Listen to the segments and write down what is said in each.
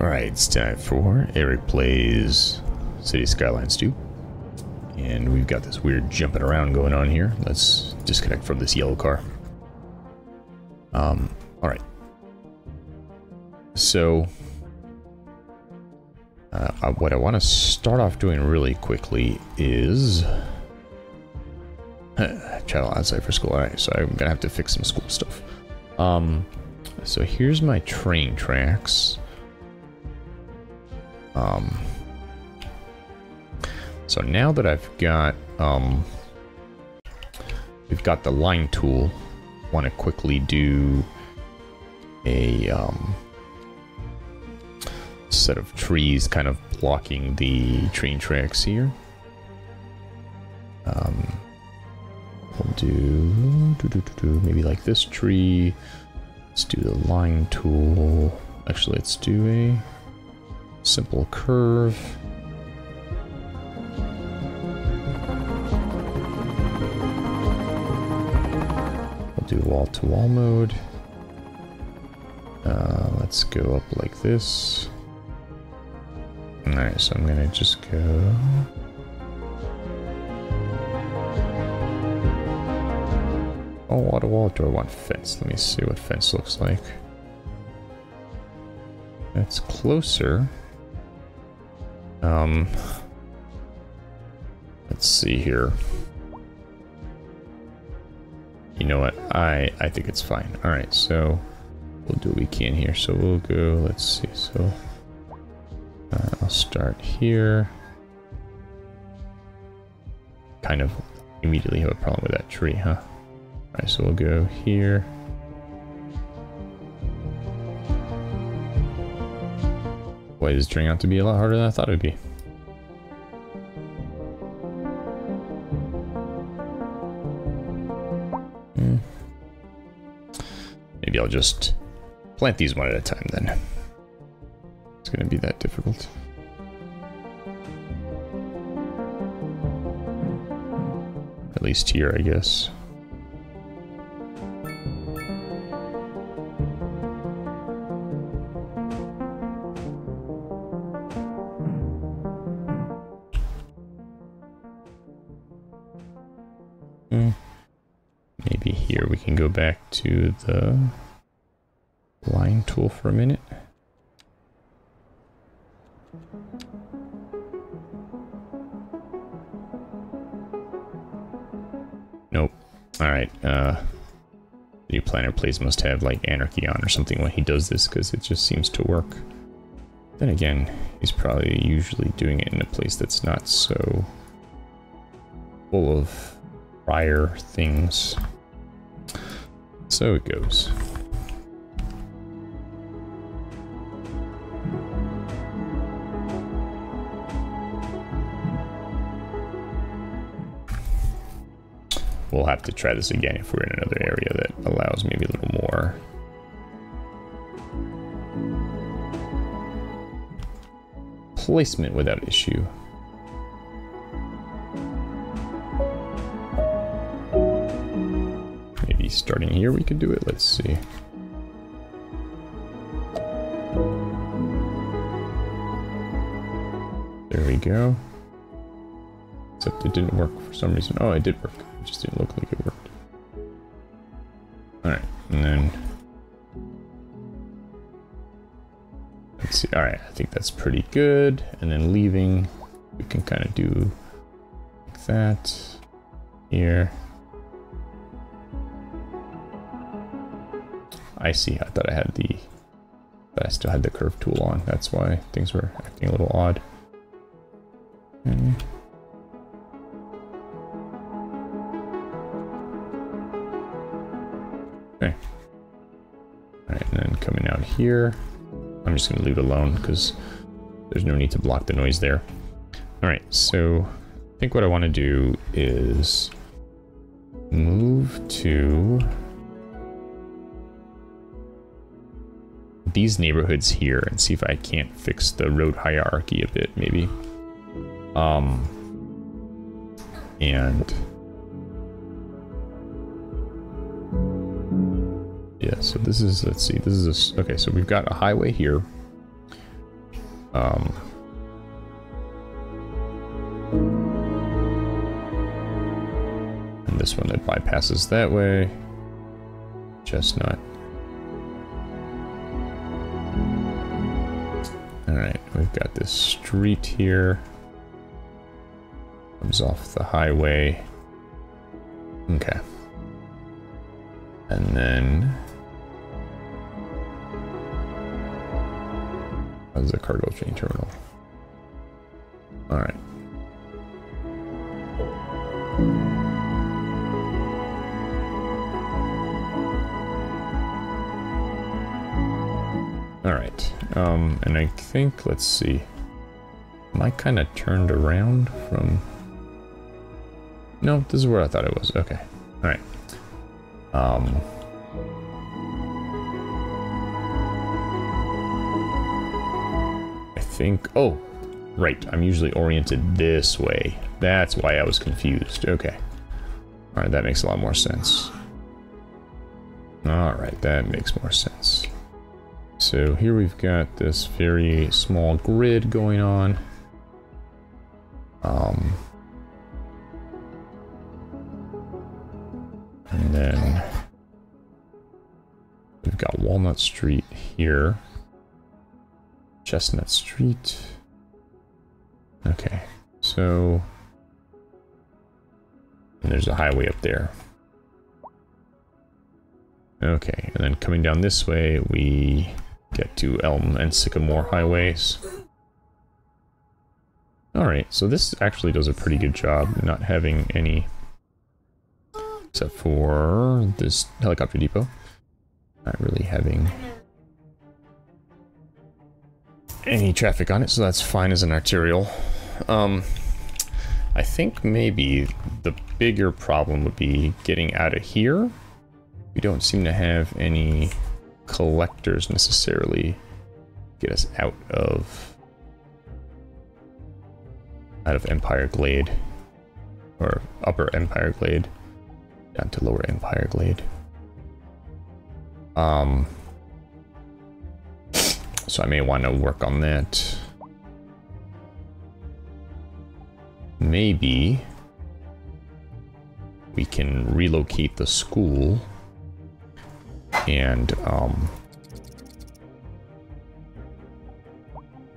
Alright, it's time for Eric Plays City Skylines 2. And we've got this weird jumping around going on here. Let's disconnect from this yellow car. Um, alright. So, uh, uh, what I want to start off doing really quickly is travel outside for school. Alright, so I'm gonna have to fix some school stuff. Um, so here's my train tracks. Um, so now that I've got, um, we've got the line tool, want to quickly do a um, set of trees kind of blocking the train tracks here. Um, we'll do, do, do, do, do maybe like this tree. Let's do the line tool. Actually, let's do a simple curve. We'll do wall-to-wall -wall mode. Uh, let's go up like this. Alright, so I'm gonna just go... Oh, wall-to-wall, -wall. do I want fence? Let me see what fence looks like. That's closer. Um, let's see here. You know what? I I think it's fine. All right, so we'll do what we can here. So we'll go. Let's see. So uh, I'll start here. Kind of immediately have a problem with that tree, huh? All right, so we'll go here. This turning out to be a lot harder than I thought it would be. Hmm. Maybe I'll just plant these one at a time then. It's going to be that difficult. At least here, I guess. Go back to the line tool for a minute. Nope. Alright, uh... The new planner plays must have, like, anarchy on or something when he does this, because it just seems to work. Then again, he's probably usually doing it in a place that's not so... full of prior things. So it goes. We'll have to try this again if we're in another area that allows maybe a little more. Placement without issue. Starting here we could do it. Let's see. There we go. Except it didn't work for some reason. Oh, it did work. It just didn't look like it worked. Alright, and then... Let's see. Alright, I think that's pretty good. And then leaving, we can kind of do like that. Here. I see. I thought I had the... But I still had the curve tool on. That's why things were acting a little odd. Hmm. Okay. Okay. Alright, and then coming out here. I'm just going to leave it alone because there's no need to block the noise there. Alright, so I think what I want to do is move to these neighborhoods here and see if I can't fix the road hierarchy a bit, maybe. Um, and yeah, so this is, let's see, this is a, okay, so we've got a highway here. Um, and this one that bypasses that way. Chestnut. We've got this street here. Comes off the highway. Okay. And then... How's the cargo train terminal? And I think, let's see. Am I kind of turned around from... No, this is where I thought it was. Okay. Alright. Um... I think... Oh, right. I'm usually oriented this way. That's why I was confused. Okay. Alright, that makes a lot more sense. Alright, that makes more sense. So here we've got this very small grid going on. Um, and then we've got Walnut Street here. Chestnut Street. Okay, so there's a highway up there. Okay, and then coming down this way, we get to Elm and Sycamore highways. Alright, so this actually does a pretty good job not having any... Except for this helicopter depot. Not really having any traffic on it, so that's fine as an arterial. Um, I think maybe the bigger problem would be getting out of here. We don't seem to have any collectors necessarily get us out of out of Empire Glade or Upper Empire Glade down to Lower Empire Glade. Um, so I may want to work on that. Maybe we can relocate the school and um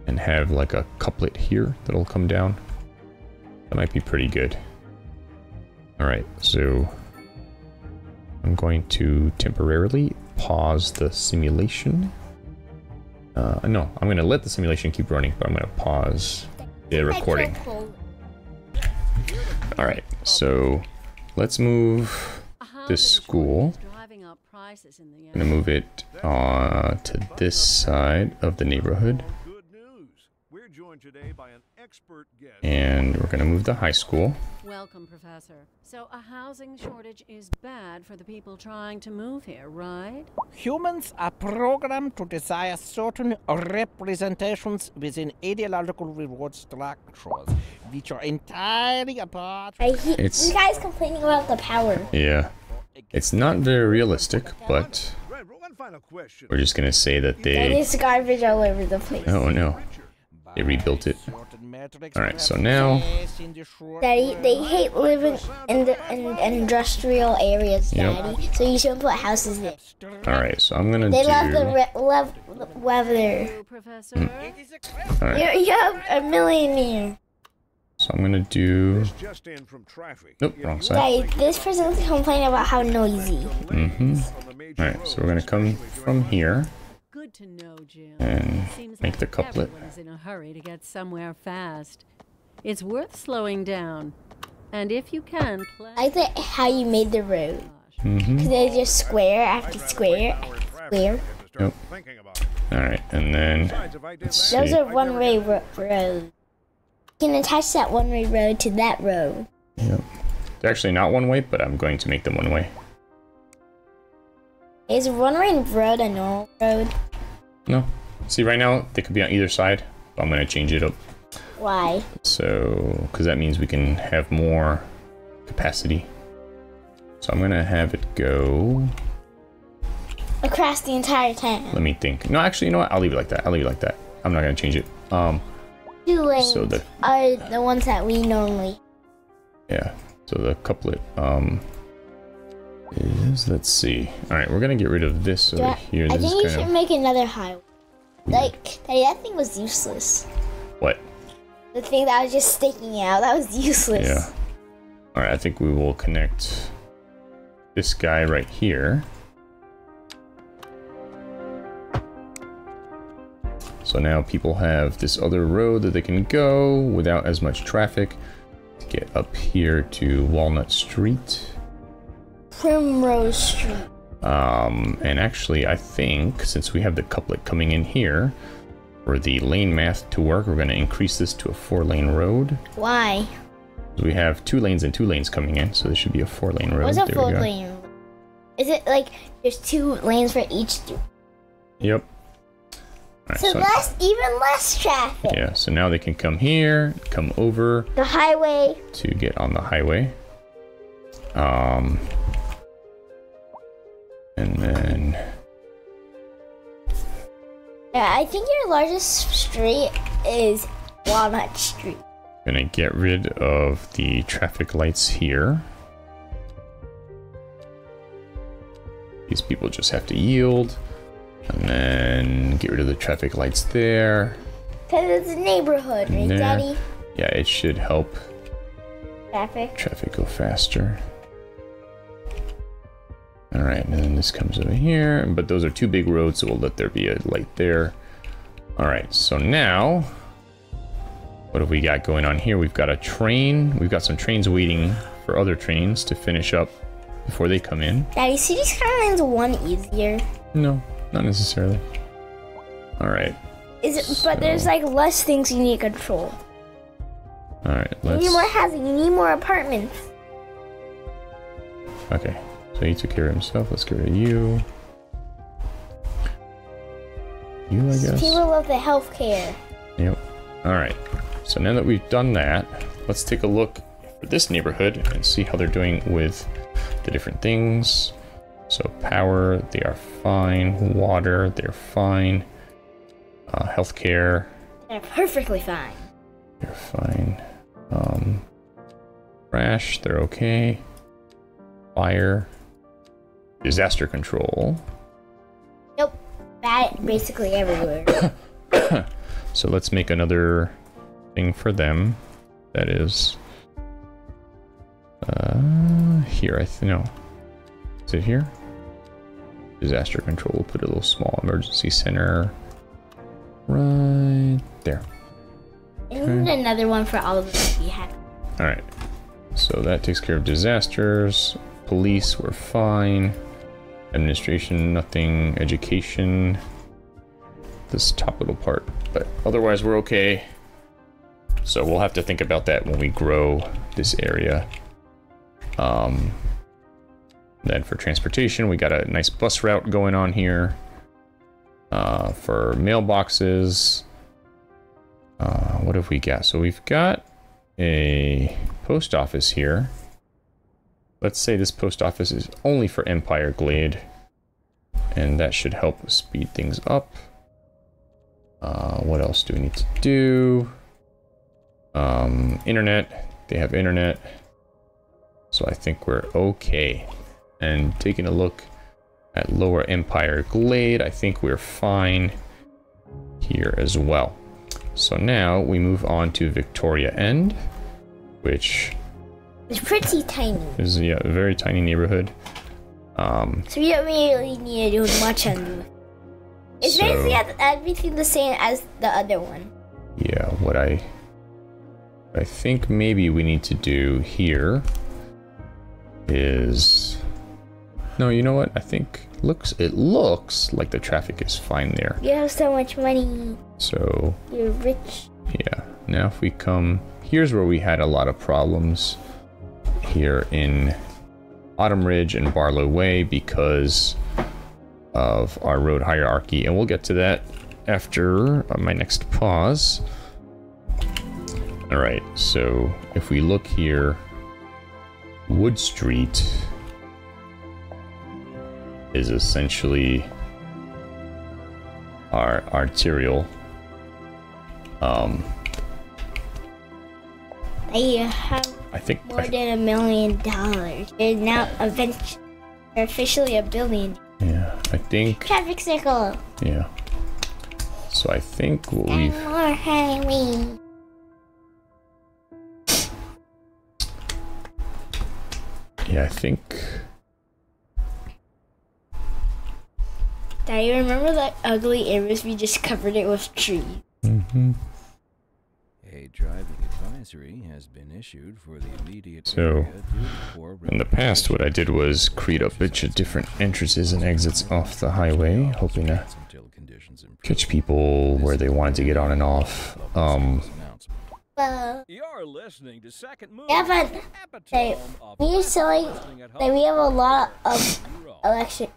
and have like a couplet here that'll come down. That might be pretty good. Alright, so I'm going to temporarily pause the simulation. Uh, no, I'm going to let the simulation keep running, but I'm going to pause the recording. Alright, so let's move this school. I'm gonna move it uh, to this side of the neighborhood. And we're gonna move the high school. Welcome, Professor. So a housing shortage is bad for the people trying to move here, right? Humans are programmed to desire certain representations within ideological reward structures, which are entirely apart. I hear It's- you guys complaining about the power. Yeah. It's not very realistic, but One final question. We're just gonna say that they... it's garbage all over the place. Oh no. They rebuilt it. Alright, so now- Daddy, they hate living in the in industrial areas, Yep. Daddy. So you shouldn't put houses there. Alright, so I'm gonna They love the re- love weather. Hello, Professor. Alright, You're, you're a millionaire. So I'm gonna do... Just in from traffic. Nope, wrong side. Daddy, this person's complaining about how noisy. Mm-hmm. Alright, so we're gonna come from here. Good to know, Jim. And Seems make the couplet. Everyone's in a hurry to get somewhere fast. It's worth slowing down. And if you can, plan. I like how you made the road. Mm-hmm. Cause they just square after square after square. Yep. Thinking about it. Alright, and then... Besides, if I did Let's that, Those are one-way ro- roads. Can attach that one-way road to that road. Yep. They're actually not one way, but I'm going to make them one way. Is one-way road a normal road? No. See, right now, they could be on either side. I'm going to change it up. Why? So, because that means we can have more capacity. So I'm going to have it go... Across the entire town. Let me think. No, actually, you know what? I'll leave it like that. I'll leave it like that. I'm not going to change it. Um, Two lanes so the are the ones that we normally. yeah, so the couplet um is let's see. All right, we're gonna get rid of this over Yeah, here. I This think you should make another highway. Like, that thing was useless. what? The thing that was just sticking out, that was useless. Yeah. All right, I think we will connect this guy right here. So now people have this other road that they can go without as much traffic to get up here to Walnut Street. Primrose Street. Um, and actually, I think since we have the couplet coming in here, for the lane math to work, we're going to increase this to a four lane road. Why? We have two lanes and two lanes coming in, so this should be a four lane road. What's a There go. lane? Is it like there's two lanes for each? Yep. Alright, So so, that's even less traffic. yeah, so now they can come here, come over The highway. to get on the highway. Um, and then Yeah, I think your largest street is Walnut Street. gonna get rid of the traffic lights here. These people just have to yield, and then get rid of the traffic lights there. Cause it's a neighborhood, right, There. Daddy? Yeah, it should help Traffic. traffic go faster. Alright, and then this comes over here, but those are two big roads, so we'll let there be a light there. Alright, so now, what have we got going on here? We've got a train, we've got some trains waiting for other trains to finish up before they come in. Daddy, City Skylines one easier. No, not necessarily. Alright, Is it? But there's like less things you need to control. alright, You need more housing. You need more apartments. Okay, so he took care of himself, let's get rid of you. You, I guess? People love the healthcare. Yep. All right. So now that we've done that, let's take a look for this neighborhood and see how they're doing with the different things. So power, they are fine. Water, they're fine. Uh, healthcare, They're perfectly fine. they're fine. Um, trash, they're okay. Fire, disaster control. Nope. Bad basically everywhere. So let's make another thing for them. That is uh, here. I think no. Is it here? Disaster control. We'll put a little small emergency center right there. And another one for all of us. All right. So that takes care of disasters. Police, we're fine. Administration, nothing. Education, this top little part. But otherwise, we're okay. So we'll have to think about that when we grow this area. Um, then for transportation, we got a nice bus route going on here. Uh, for mailboxes, uh, what have we got? So we've got a post office here. Let's say this post office is only for Empire Glade, and that should help speed things up. Uh, what else do we need to do? Um, internet. They have internet. So I think we're okay. And taking a look at Lower Empire Glade, I think we're fine here as well. So now we move on to Victoria End, which It's pretty tiny. is yeah, a very tiny neighborhood. Um, So we don't really need to do much on it. It's So- basically everything the same as the other one. yeah, what I I think maybe we need to do here is no, you know what? I think looks it looks like the traffic is fine there. You have so much money. So You're rich. Yeah. Now if we come, here's where we had a lot of problems here in Autumn Ridge and Barlow Way because of our road hierarchy, and we'll get to that after uh, my next pause. All right. So if we look here, Wood Street is essentially our arterial Um, They have I think more than a million dollars. They're now eventually, they're officially a billion. yeah, I think Traffic circle. yeah. So I think what And we've more Halloween. yeah, I think Daddy, remember that ugly image we just covered it with trees? Mm hmm A driving advisory has been issued for the immediate So, area due In the past, what I did was create a bunch of different entrances and exits off the highway, hoping to until conditions improve. catch people where they wanted to get on and off. Um, Well, You're listening to Second Move. yeah, but they, we are selling, like, we have a lot of electric,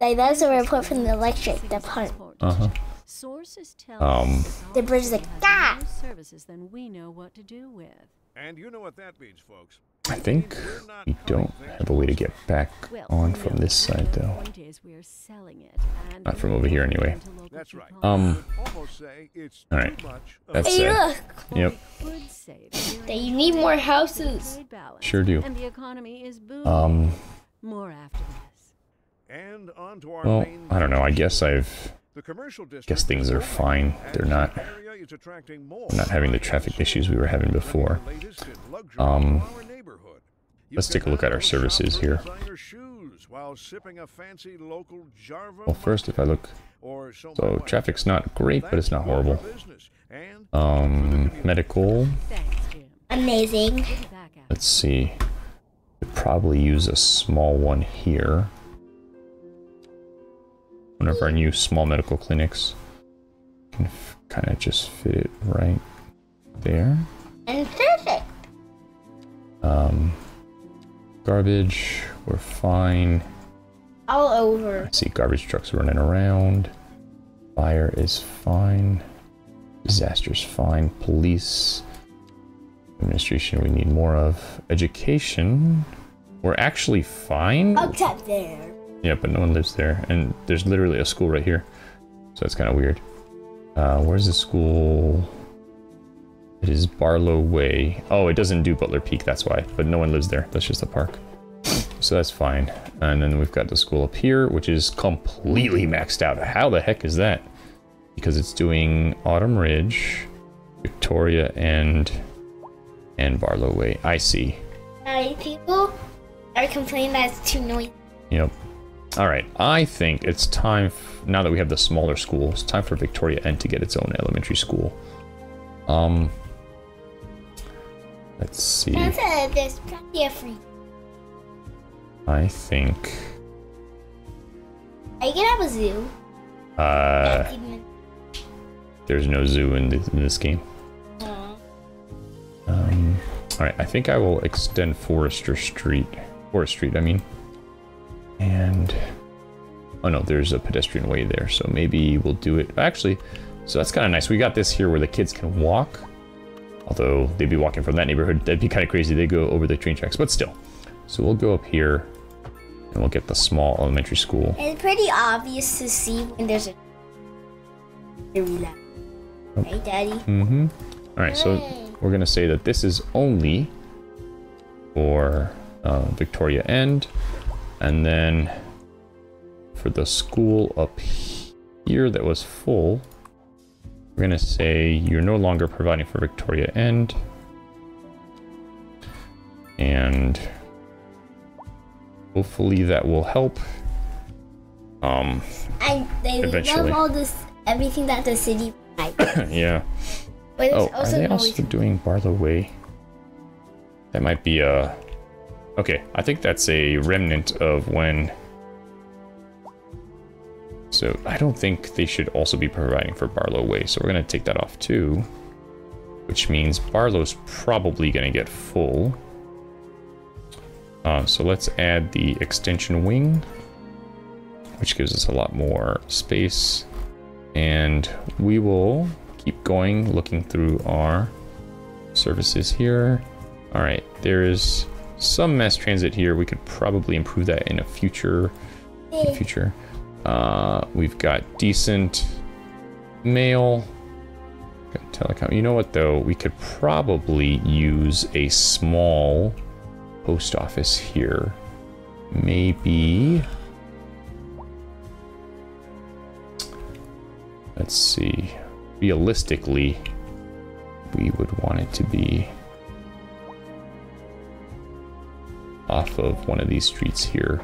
like, that's a report from the electric department. uh-huh. Sources tell Um, us The bridge is like, "Ah!" services than we know what to do with. And you know what that means, folks. I think we don't have a way to get back on from this side, though. point is we're selling it, and Not from over here, anyway. into local That's right. supply. Um, Almost say it's All right. too much That's Hey, uh, look! Yep, Could that we're That in you need more houses. Sure do. And the economy is booming. um, More after this. And on to our well, main I don't know. I guess I've The commercial district guess things are fine. They're not area is attracting more not having the traffic issues we were having before. the latest in luxury Um, for our neighborhood. You let's take a look at our services here. designer shoes while sipping a fancy local java Well, first, if I look, so my so wife traffic's not great, but it's not horrible. for business. And Um, medical. Amazing. Put it back out. Let's see. Could probably use a small one here. One of our new small medical clinics. Can kind of just fit it right there. And perfect. Um, garbage, we're fine. All over. I see garbage trucks running around. Fire is fine. Disaster's fine. Police. Administration, we need more of. Education, we're actually fine. Except there. Yeah, but no one lives there, and there's literally a school right here, so that's kind of weird. Uh, where's the school? It is Barlow Way. Oh, it doesn't do Butler Peak, that's why. But no one lives there. That's just a park. So that's fine. And then we've got the school up here, which is completely maxed out. How the heck is that? Because it's doing Autumn Ridge, Victoria, and and Barlow Way. I see. Uh, people are complaining that it's too noisy. Yep. All right. I think it's time, f- now that we have the smaller school, it's time for Victoria End to get its own elementary school. Um, let's see. There's plenty of free. I think, I can have a zoo. uh, even- there's no zoo in this, in this game. Um, all right. I think I will extend Forester Street. Forest Street, I mean. And, oh no, there's a pedestrian way there, so maybe we'll do it. Actually, so that's kind of nice. We got this here where the kids can walk. Although they'd be walking from that neighborhood, that'd be kind of crazy. They go over the train tracks, but still. So we'll go up here, and we'll get the small elementary school. It's pretty obvious to see when there's a loud. Right, Daddy? Mm-hmm. All right, so we're gonna say that this is only for uh, Victoria End, and then for the school up here that was full, we're gonna say you're no longer providing for Victoria End, and hopefully that will help. Um, And they Eventually. love all this, everything that the city provides. yeah. But Oh, are also they also doing Barlow Way? That might be a. Okay, I think that's a remnant of when. So I don't think they should also be providing for Barlow Way, so we're gonna take that off too. Which means Barlow's probably gonna get full. Uh, so let's add the extension wing, which gives us a lot more space. And we will keep going, looking through our services here. All right, there is some mass transit here. We could probably improve that in a future. In the future, uh, we've got decent mail, got telecom. You know what though? We could probably use a small post office here. Maybe. Let's see. Realistically, we would want it to be off of one of these streets here.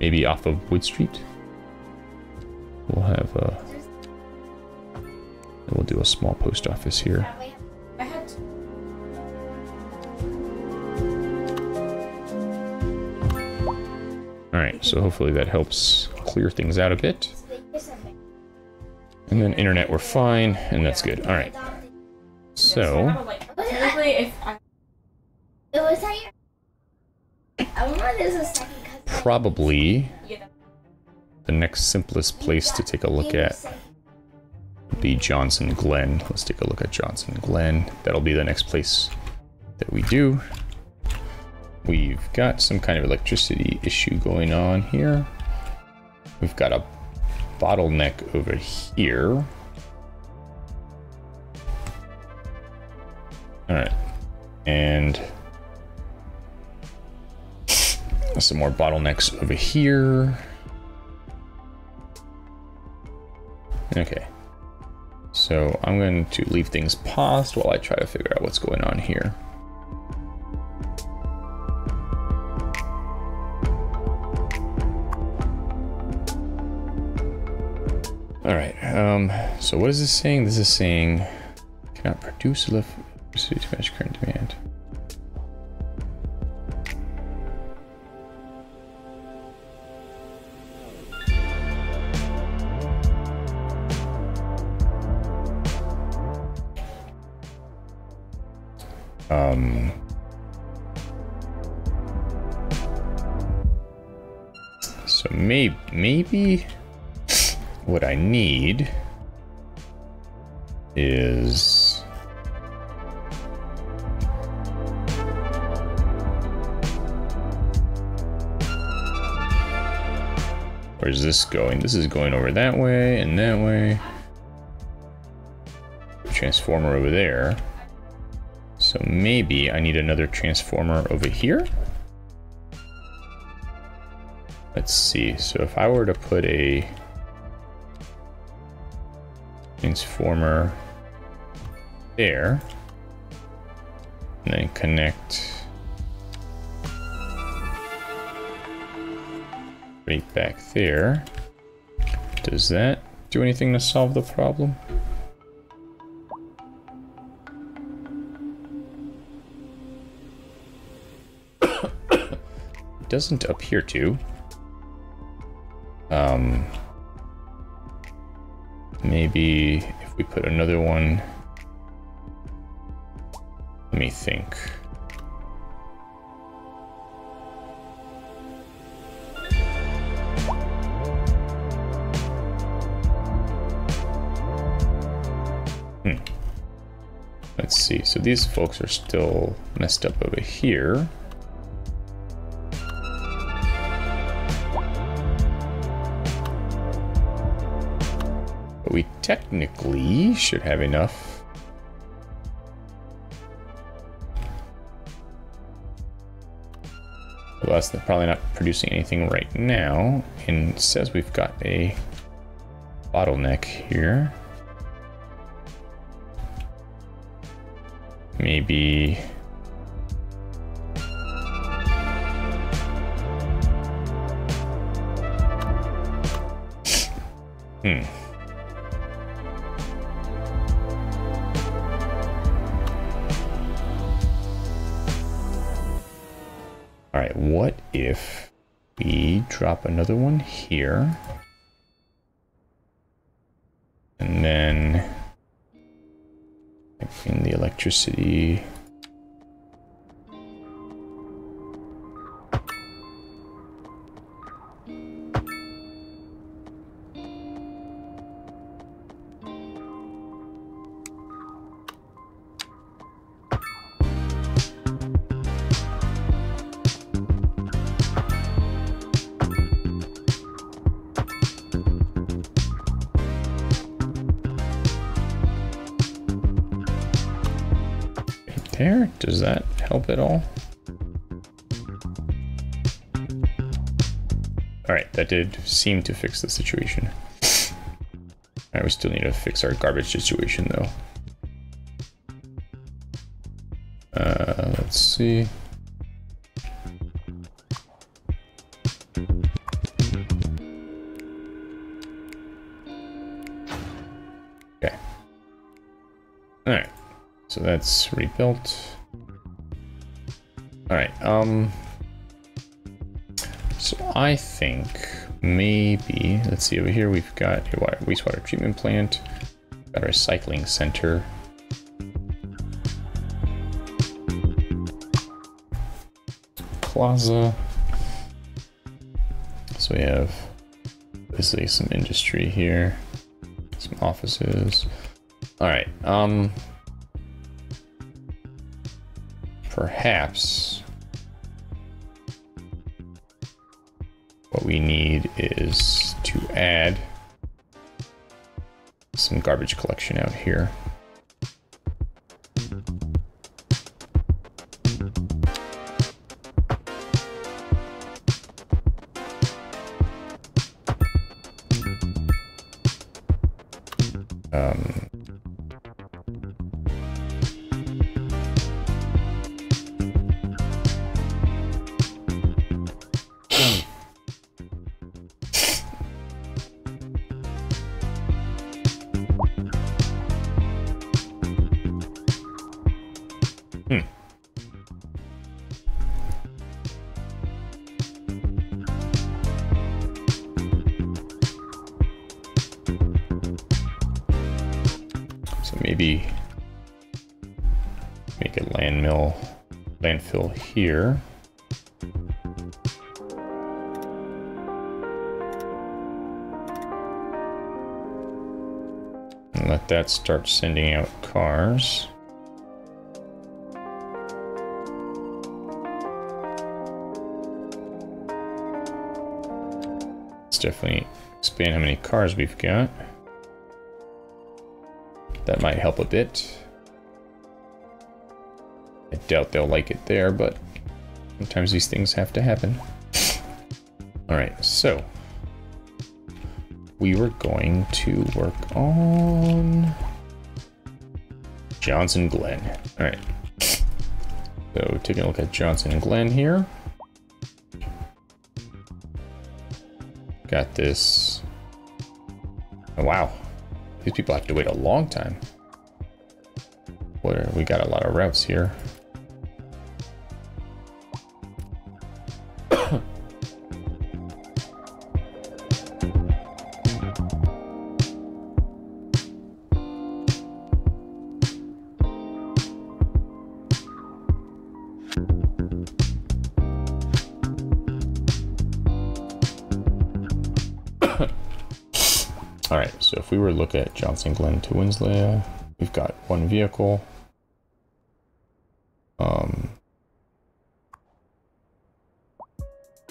Maybe off of Wood Street. We'll have a. We'll do a small post office here. Alright, so hopefully that helps clear things out a bit. And then internet, we're fine, and that's good. Alright. So, Technically, if I... It was that your... I wonder if there's a second cousin. Probably the next simplest place to take a look at would be Johnson Glen. Let's take a look at Johnson Glen. That'll be the next place that we do. We've got some kind of electricity issue going on here. We've got a bottleneck over here. Alright. And some more bottlenecks over here. Okay. So I'm going to leave things paused while I try to figure out what's going on here. All right. Um, so what is this saying? This is saying cannot produce electricity to match current demand. Um, so maybe maybe what I need is where's this going? This is going over that way and that way. Transformer over there. So maybe I need another transformer over here. Let's see. So if I were to put a transformer there, and then connect right back there, does that do anything to solve the problem? Doesn't appear to. Um, maybe if we put another one. Let me think. Hmm. Let's see. So these folks are still messed up over here. Technically should have enough. Well, that's probably not producing anything right now. And says we've got a bottleneck here. Maybe... Hmm. If we drop another one here? And then bring the electricity. Repair? Does that help at all? Alright, that did seem to fix the situation. Alright, we still need to fix our garbage situation though. Uh, let's see. That's rebuilt. Alright, um... So I think maybe, let's see over here, we've got a wastewater treatment plant, got a recycling center. Plaza. So we have basically some industry here, some offices. All right, um, perhaps what we need is to add some garbage collection out here. Here. And let that start sending out cars. Let's definitely expand how many cars we've got. That might help a bit. I doubt they'll like it there, but sometimes these things have to happen. Alright, so we were going to work on Johnson Glen. Alright. So taking a look at Johnson Glen here. Got this. Oh, wow. These people have to wait a long time. What we got a lot of routes here. Look at Johnson Glen to Winslow, we've got one vehicle. Um,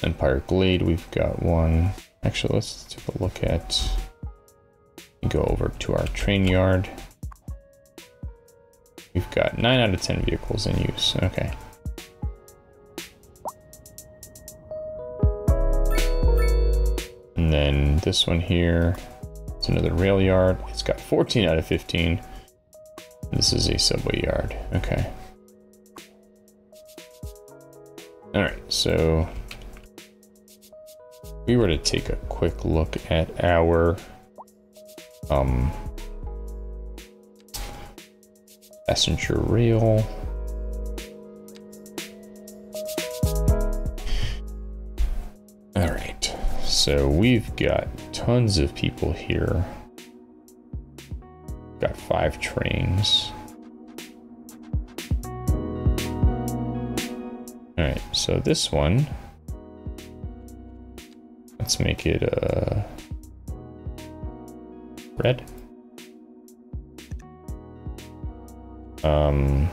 Empire Glade, we've got one. Actually, let's take a look at. Go over to our train yard. We've got nine out of ten vehicles in use. Okay. And then this one here, another rail yard. It's got 14 out of 15. This is a subway yard. Okay. All right, so we were to take a quick look at our um, passenger rail. So we've got tons of people here. Got five trains. All right, so this one, let's make it uh, red. Um,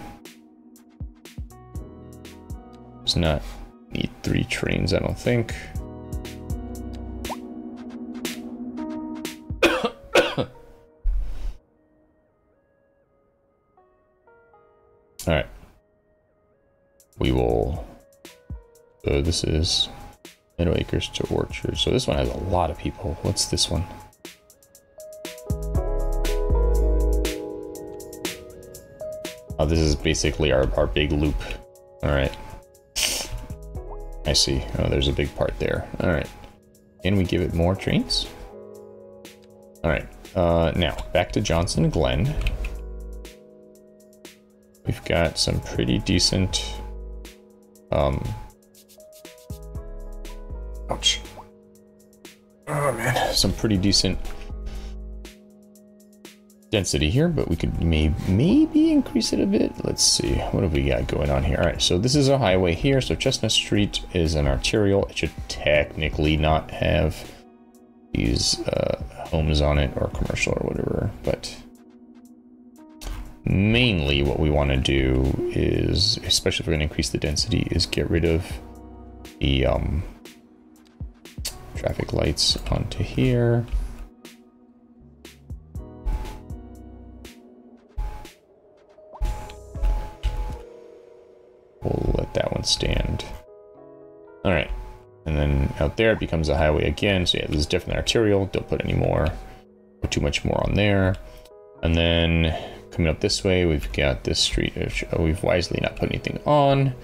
does not need three trains, I don't think. So this is Meadow Acres to Orchard. So this one has a lot of people. What's this one? Oh, this is basically our, our big loop. Alright. I see. Oh, there's a big part there. Alright. Can we give it more trains? Alright. Uh, now, back to Johnson Glen. We've got some pretty decent... Um... Some pretty decent density here, but we could may maybe increase it a bit. Let's see, what have we got going on here? All right, so this is a highway here. So Chestnut Street is an arterial. It should technically not have these uh, homes on it or commercial or whatever, but mainly what we want to do is, especially if we're going to increase the density, is get rid of the um, traffic lights onto here. We'll let that one stand. All right. And then out there it becomes a highway again. So yeah, this is definitely arterial. Don't put any more or too much more on there. And then coming up this way, we've got this street, which uh, we've wisely not put anything on.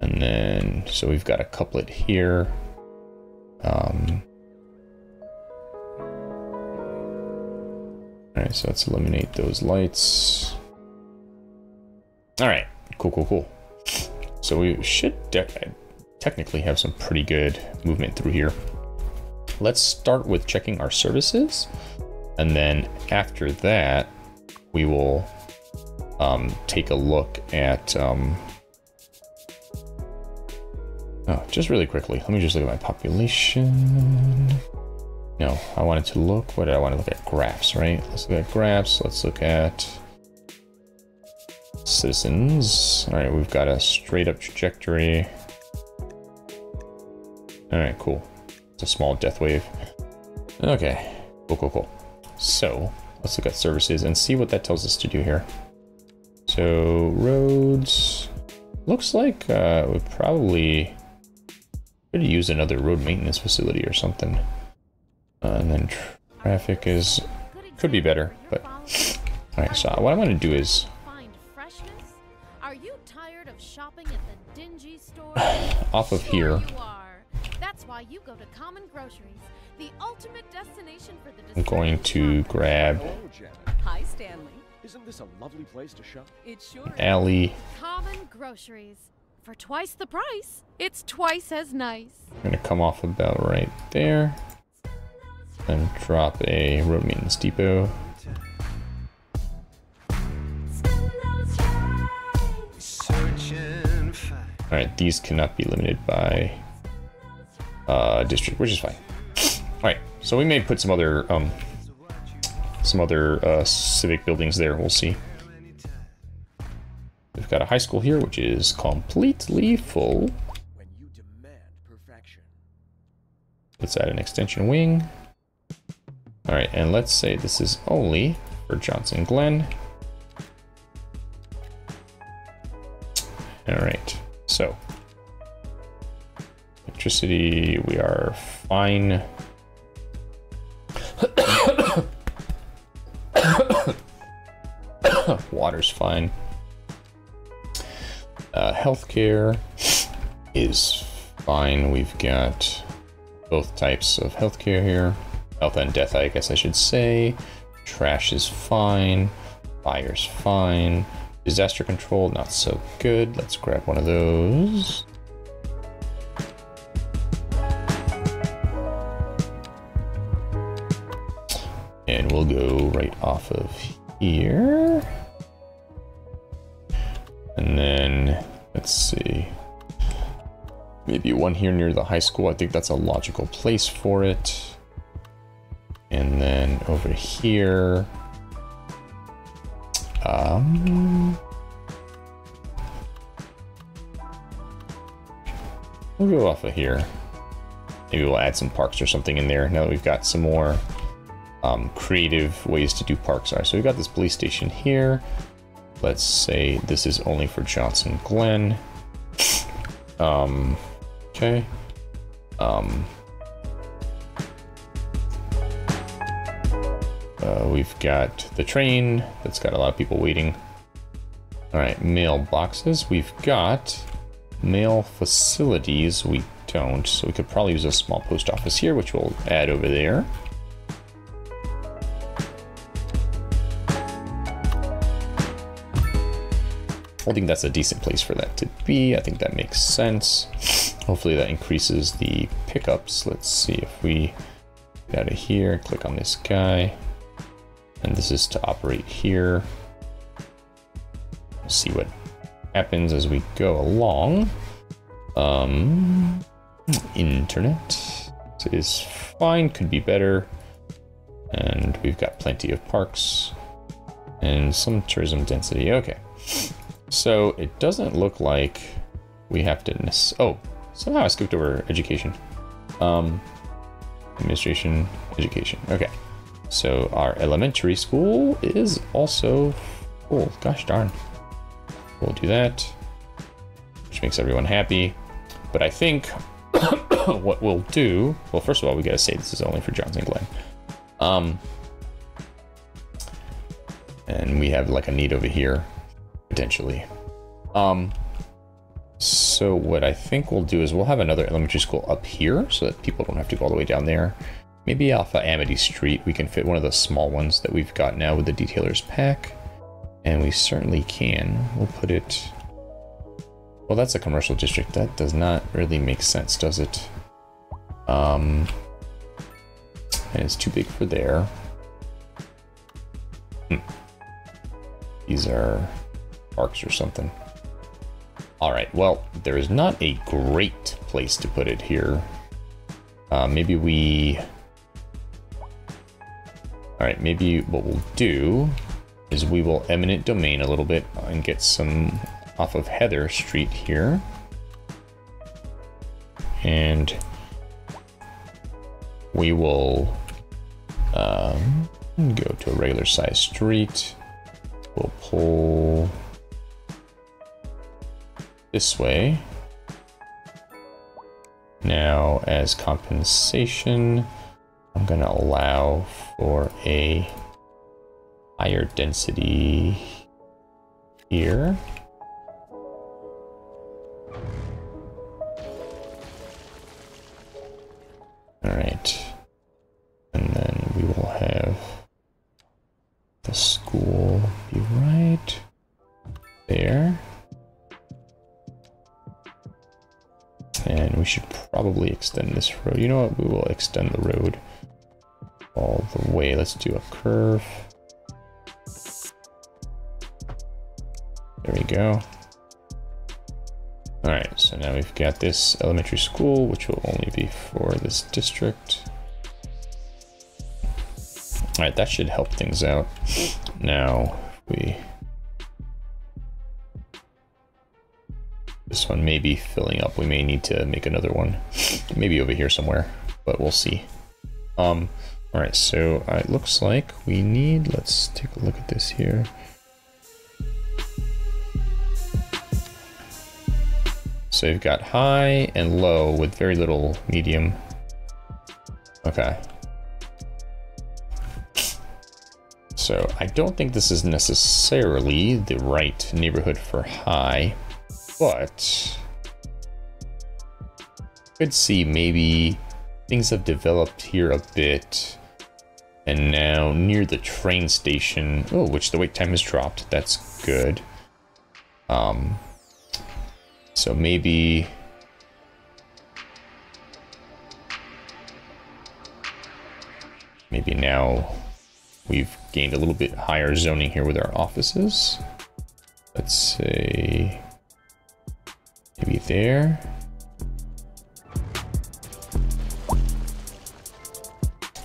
And then, so we've got a couplet here. Um, all right, so let's eliminate those lights. All right, cool, cool, cool. So we should technically have some pretty good movement through here. Let's start with checking our services. And then after that, we will um, take a look at... Um, oh, just really quickly, let me just look at my population. No, I wanted to look, what did I want to look at? Graphs, right? Let's look at graphs. Let's look at citizens. All right, we've got a straight up trajectory. All right, cool. It's a small death wave. Okay, cool, cool, cool. So let's look at services and see what that tells us to do here. So roads, looks like uh, we probably could use another road maintenance facility or something. Uh, and then traffic is, could be better, but all right, so what I'm gonna do is off of here. That's why you go to Common Groceries, the ultimate destination for the I'm going to grab Hi Stanley. Isn't this a lovely place to shop? It sure alley. Common Groceries. For twice the price, it's twice as nice. I'm gonna come off about right there. And drop a road maintenance depot. Alright, these cannot be limited by uh, district, which is fine. Alright, so we may put some other um, some other uh, civic buildings there, we'll see. We've got a high school here, which is completely full. Let's add an extension wing. Alright, and let's say this is only for Johnson Glen. Alright. So, electricity, we are fine. Water's fine. Uh, healthcare is fine. We've got both types of healthcare here. Health and death, I guess I should say. Trash is fine. Fire's fine. Disaster control, not so good. Let's grab one of those. And we'll go right off of here. And then, let's see. Maybe one here near the high school. I think that's a logical place for it. And then over here, um, we'll go off of here. Maybe we'll add some parks or something in there now that we've got some more um, creative ways to do parks. All right, so we've got this police station here. Let's say this is only for Johnson Glen. Um, okay. Um, uh, we've got the train that's got a lot of people waiting. All right, mailboxes. We've got mail facilities. We don't, so we could probably use a small post office here, which we'll add over there. I think that's a decent place for that to be. I think that makes sense. Hopefully that increases the pickups. Let's see if we get out of here, click on this guy. And this is to operate here. See what happens as we go along. Um, internet is fine, could be better. And we've got plenty of parks and some tourism density. Okay. So it doesn't look like we have to. Oh, somehow I skipped over education. Um, administration, education. Okay. So our elementary school is also full. Gosh darn. We'll do that, which makes everyone happy. But I think what we'll do. Well, first of all, we gotta say this is only for Johnson Glen. Um, and we have like a need over here potentially. Um, so what I think we'll do is we'll have another elementary school up here so that people don't have to go all the way down there. Maybe off of Amity Street, we can fit one of the small ones that we've got now with the detailer's pack. And we certainly can. We'll put it... Well, that's a commercial district. That does not really make sense, does it? Um, and it's too big for there. Hmm. These are or something. All right, well, there is not a great place to put it here. Uh, maybe we... All right, maybe what we'll do is we will eminent domain a little bit and get some off of Heather Street here. And we will um, go to a regular size street. We'll pull this way. Now, as compensation, I'm going to allow for a higher density here. All right. Extend this road. You know what? We will extend the road all the way. Let's do a curve. There we go. Alright, so now we've got this elementary school, which will only be for this district. Alright, that should help things out. Now, we... This one may be filling up. We may need to make another one. Maybe over here somewhere, but we'll see. Um, Alright, so uh, it looks like we need... Let's take a look at this here. So you've got high and low with very little medium. Okay. So I don't think this is necessarily the right neighborhood for high, but could see maybe things have developed here a bit. And now near the train station, oh, which the wait time has dropped. That's good. Um, so maybe... Maybe now we've gained a little bit higher zoning here with our offices. Let's say maybe there.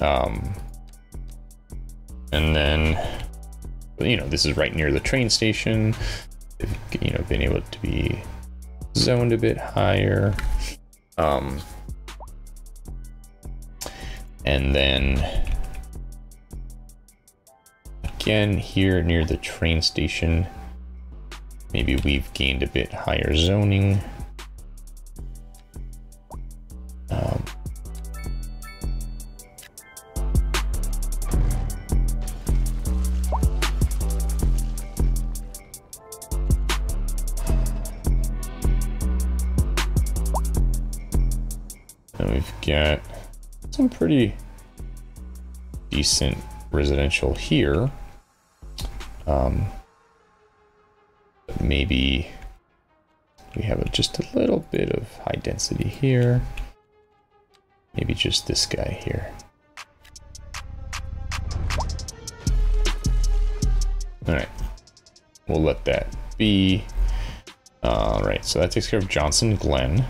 Um, and then, you know, this is right near the train station. You know, been able to be zoned a bit higher. Um, and then again here near the train station, maybe we've gained a bit higher zoning. Got some pretty decent residential here. Um, maybe we have a, just a little bit of high density here. Maybe just this guy here. All right, we'll let that be. All right, so that takes care of Johnson Glen.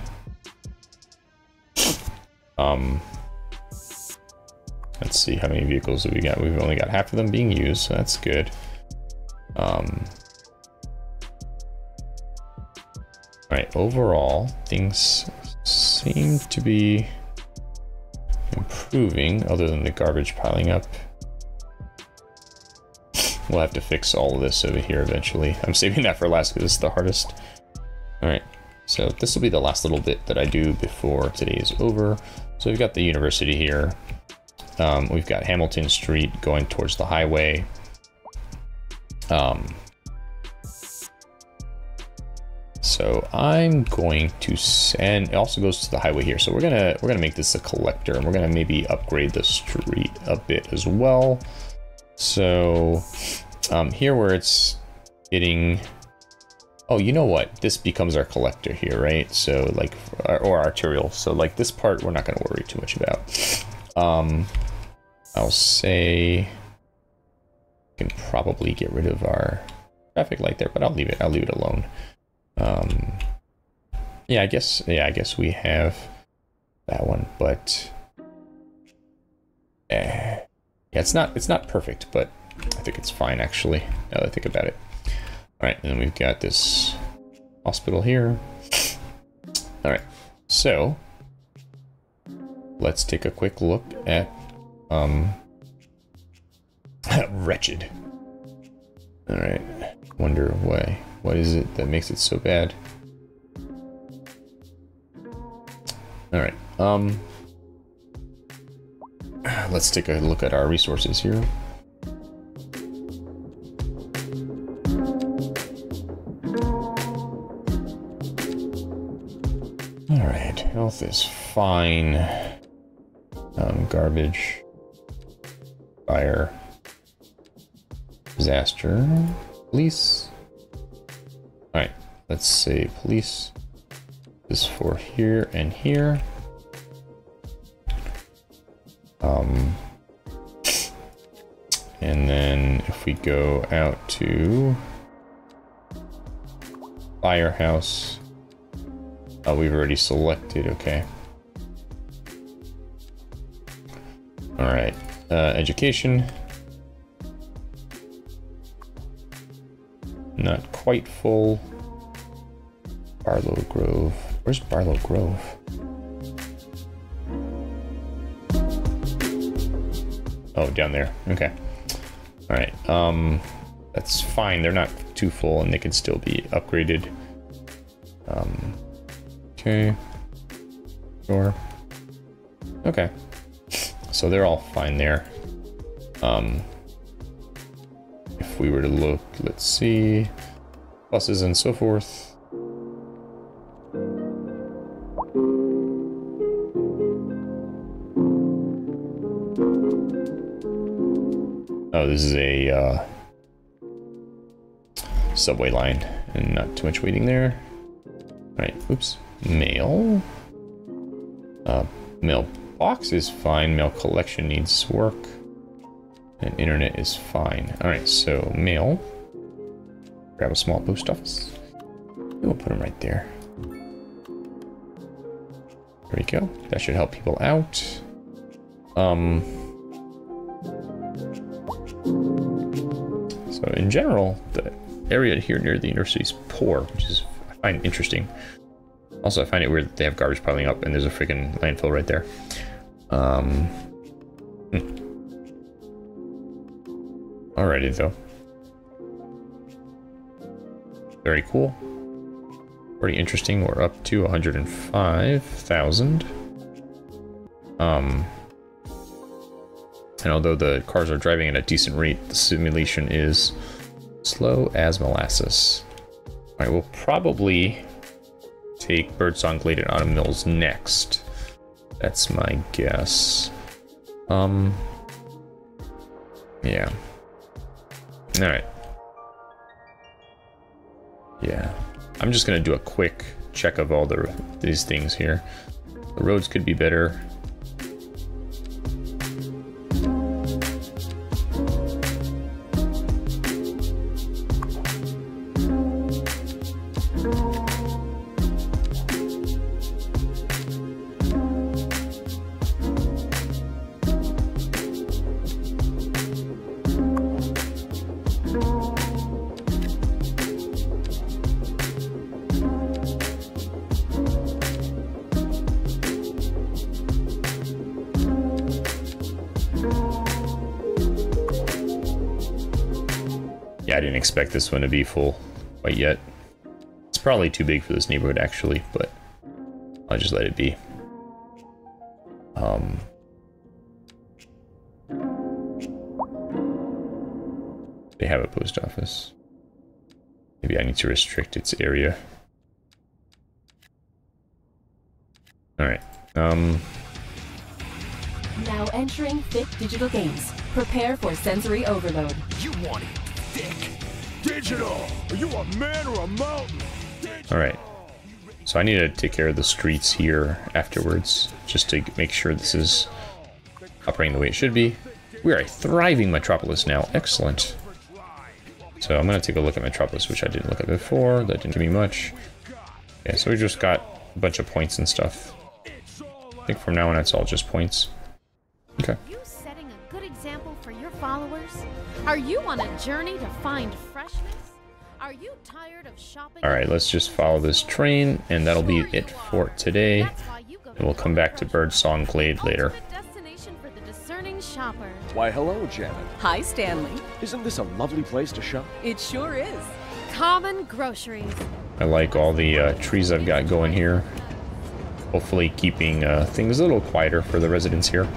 Um, let's see how many vehicles have we got. We've only got half of them being used, so that's good. Um, all right, overall, things seem to be improving other than the garbage piling up. We'll have to fix all of this over here eventually. I'm saving that for last because it's the hardest. All right, so this will be the last little bit that I do before today is over. So we've got the university here. Um, we've got Hamilton Street going towards the highway. Um, so I'm going to send. It also goes to the highway here. So we're gonna we're gonna make this a collector, and we're gonna maybe upgrade the street a bit as well. So um, here where it's getting Oh, you know what? This becomes our collector here, right? So like, or arterial. So like this part, we're not going to worry too much about. Um, I'll say can probably get rid of our traffic light there, but I'll leave it. I'll leave it alone. Um, yeah, I guess. Yeah, I guess we have that one, but eh, yeah, it's not. It's not perfect, but I think it's fine actually. Now that I think about it. All right, and then we've got this hospital here. All right, so let's take a quick look at um wretched. All right, wonder why. What is it that makes it so bad? All right, um, let's take a look at our resources here. Health is fine. Um, garbage. Fire. Disaster. Police. Alright, let's say police. This for here and here. Um, and then if we go out to firehouse, Oh, we've already selected, okay. Alright, uh, education. Not quite full. Barlow Grove. Where's Barlow Grove? Oh, down there. Okay. Alright, um, that's fine. They're not too full and they can still be upgraded. Um, Okay. Sure. Okay. So they're all fine there. Um, if we were to look, let's see, buses and so forth. Oh, this is a uh, subway line and not too much waiting there. All right, oops mail. Uh, mailbox is fine. Mail collection needs work. And internet is fine. Alright, so mail. Grab a small post office. We'll put them right there. There we go. That should help people out. Um. So in general, the area here near the university is poor, which is I find interesting. Also, I find it weird that they have garbage piling up and there's a freaking landfill right there. Um, hmm. Alrighty, though. Very cool. Pretty interesting. We're up to 105,000. Um, and although the cars are driving at a decent rate, the simulation is slow as molasses. Alright, we'll probably take Birdsong Glade and Autumn Mills next. That's my guess. Um. Yeah. Alright. Yeah. I'm just gonna do a quick check of all the these things here. The roads could be better. One to be full quite yet. It's probably too big for this neighborhood actually, but I'll just let it be. Um, they have a post office. Maybe I need to restrict its area. Alright. Um, Now entering Fit Digital Games. Prepare for sensory overload. You want it thick. Digital! Are you a man or a mountain? Alright. So I need to take care of the streets here afterwards, just to make sure this is operating the way it should be. We are a thriving metropolis now. Excellent. So I'm going to take a look at Metropolis, which I didn't look at before. That didn't give me much. Yeah, so we just got a bunch of points and stuff. I think from now on it's all just points. Okay. you setting a good example for your followers? Are you on a journey to find freshness? Are you tired of shopping? Alright, let's just follow this train, and that'll be it for today. That's why you go And we'll come back to Birdsong Glade later. Destination for the discerning shopper. Why, hello, Janet. Hi, Stanley. Isn't this a lovely place to shop? It sure is. Common groceries. I like all the uh, trees I've got going here. Hopefully keeping uh, things a little quieter for the residents here.